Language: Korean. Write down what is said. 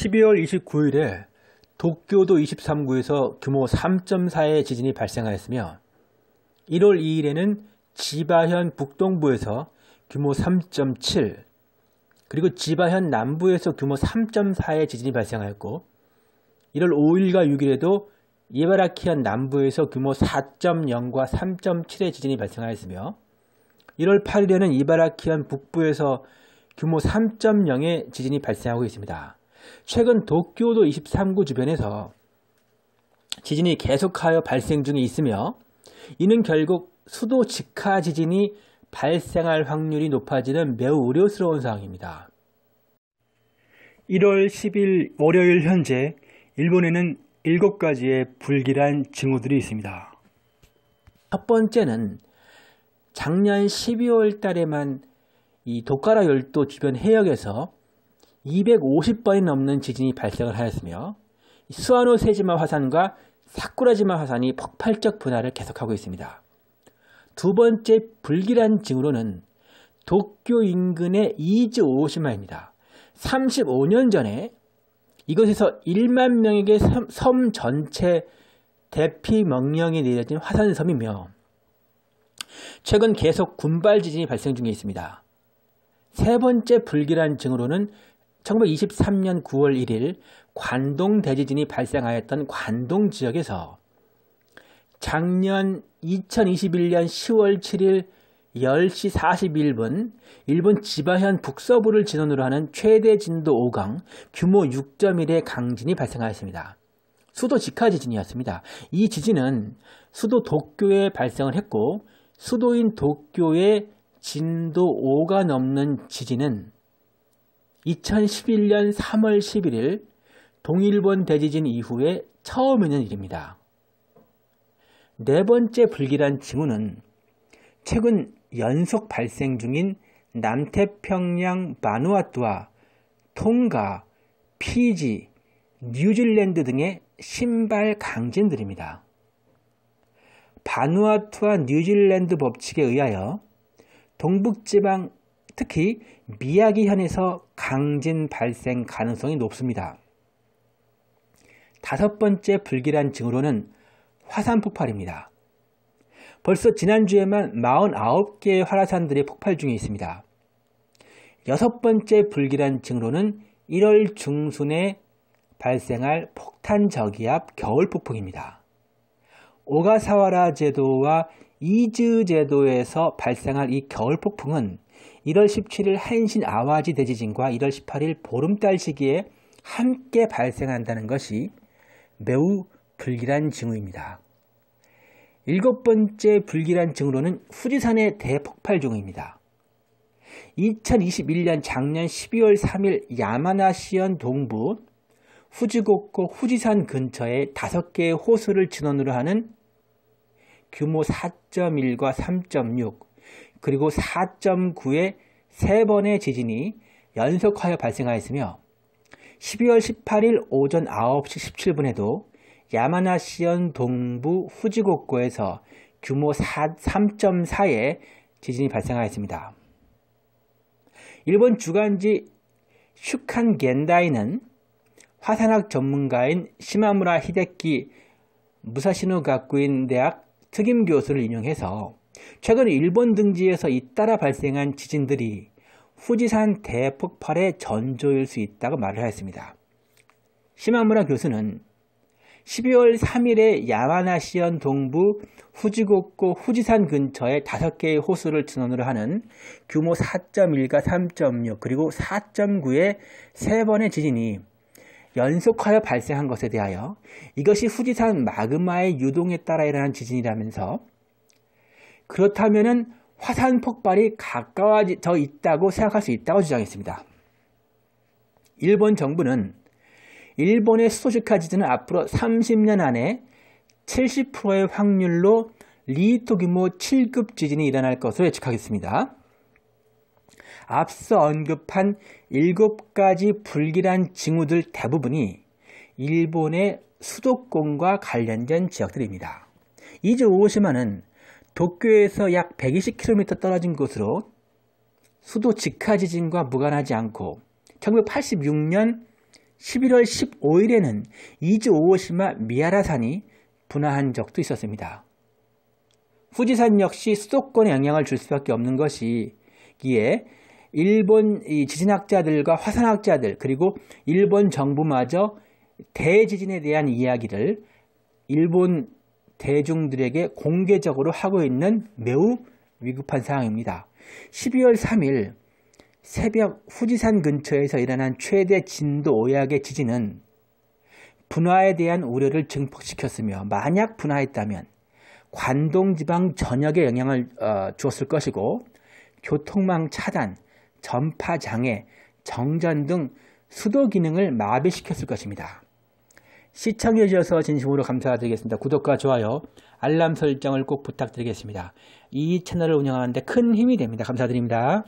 12월 29일에 도쿄도 23구에서 규모 3.4의 지진이 발생하였으며 1월 2일에는 지바현 북동부에서 규모 3.7 그리고 지바현 남부에서 규모 3.4의 지진이 발생하였고 1월 5일과 6일에도 이바라키현 남부에서 규모 4.0과 3.7의 지진이 발생하였으며 1월 8일에는 이바라키현 북부에서 규모 3.0의 지진이 발생하고 있습니다. 최근 도쿄도 23구 주변에서 지진이 계속하여 발생 중에 있으며 이는 결국 수도 직하 지진이 발생할 확률이 높아지는 매우 우려스러운 상황입니다. 1월 10일 월요일 현재 일본에는 7가지의 불길한 징후들이 있습니다. 첫 번째는 작년 12월 달에만 이 도카라 열도 주변 해역에서 250번이 넘는 지진이 발생을 하였으며 스와노 세지마 화산과 사쿠라지마 화산이 폭발적 분화를 계속하고 있습니다. 두 번째 불길한 징후로는 도쿄 인근의 이즈 오시마입니다. 35년 전에 이곳에서 1만 명에게 섬, 섬 전체 대피 명령이 내려진 화산섬이며 최근 계속 군발 지진이 발생 중에 있습니다. 세 번째 불길한 징후로는 1923년 9월 1일 관동 대지진이 발생하였던 관동 지역에서 작년 2021년 10월 7일 10시 41분 일본 지바현 북서부를 진원으로 하는 최대 진도 5강 규모 6.1의 강진이 발생하였습니다. 수도 직하 지진이었습니다. 이 지진은 수도 도쿄에 발생을 했고 수도인 도쿄에 진도 5가 넘는 지진은 2011년 3월 11일 동일본 대지진 이후에 처음 있는 일입니다. 네 번째 불길한 징후는 최근 연속 발생 중인 남태평양 바누아투와 통가, 피지, 뉴질랜드 등의 신발 강진들입니다. 바누아투와 뉴질랜드 법칙에 의하여 동북지방 특히 미야기현에서 강진 발생 가능성이 높습니다. 다섯 번째 불길한 징후로는 화산 폭발입니다. 벌써 지난주에만 49개의 화산들이 폭발 중에 있습니다. 여섯 번째 불길한 징후로는 1월 중순에 발생할 폭탄 저기압 겨울 폭풍입니다. 오가사와라 제도와 이즈 제도에서 발생할 이 겨울 폭풍은 1월 17일 한신 아와지 대지진과 1월 18일 보름달 시기에 함께 발생한다는 것이 매우 불길한 징후입니다. 일곱 번째 불길한 징후로는 후지산의 대폭발 징후입니다. 2021년 작년 12월 3일 야마나시현 동부 후지곡고 후지산 근처에 5개의 호수를 진원으로 하는 규모 4.1과 3.6 그리고 4.9의 3번의 지진이 연속하여 발생하였으며 12월 18일 오전 9시 17분에도 야마나시현 동부 후지곡고에서 규모 3.4의 지진이 발생하였습니다. 일본 주간지 슈칸 겐다이는 화산학 전문가인 시마무라 히데키 무사시노 가쿠인 대학 특임 교수를 인용해서 최근 일본 등지에서 잇따라 발생한 지진들이 후지산 대폭발의 전조일 수 있다고 말을 하였습니다. 시마무라 교수는 12월 3일에 야마나시현 동부 후지곡고 후지산 근처에 5개의 호수를 진원으로 하는 규모 4.1과 3.6 그리고 4.9의 3번의 지진이 연속하여 발생한 것에 대하여 이것이 후지산 마그마의 유동에 따라 일어난 지진이라면서 그렇다면 화산 폭발이 가까워져 있다고 생각할 수 있다고 주장했습니다. 일본 정부는 일본의 수도직하 지진은 앞으로 30년 안에 70%의 확률로 리히터 규모 7급 지진이 일어날 것으로 예측하겠습니다. 앞서 언급한 7가지 불길한 징후들 대부분이 일본의 수도권과 관련된 지역들입니다. 이즈 오시마는 도쿄에서 약 120km 떨어진 곳으로 수도 직하 지진과 무관하지 않고 1986년 11월 15일에는 이즈 오오시마 미하라산이 분화한 적도 있었습니다. 후지산 역시 수도권에 영향을 줄 수밖에 없는 것이기에 일본 지진학자들과 화산학자들 그리고 일본 정부마저 대지진에 대한 이야기를 일본 대중들에게 공개적으로 하고 있는 매우 위급한 상황입니다. 12월 3일 새벽 후지산 근처에서 일어난 최대 진도 5약의 지진은 분화에 대한 우려를 증폭시켰으며 만약 분화했다면 관동지방 전역에 영향을 어, 주었을 것이고 교통망 차단, 전파 장애, 정전 등 수도 기능을 마비시켰을 것입니다. 시청해 주셔서 진심으로 감사드리겠습니다. 구독과 좋아요, 알람 설정을 꼭 부탁드리겠습니다. 이 채널을 운영하는데 큰 힘이 됩니다. 감사드립니다.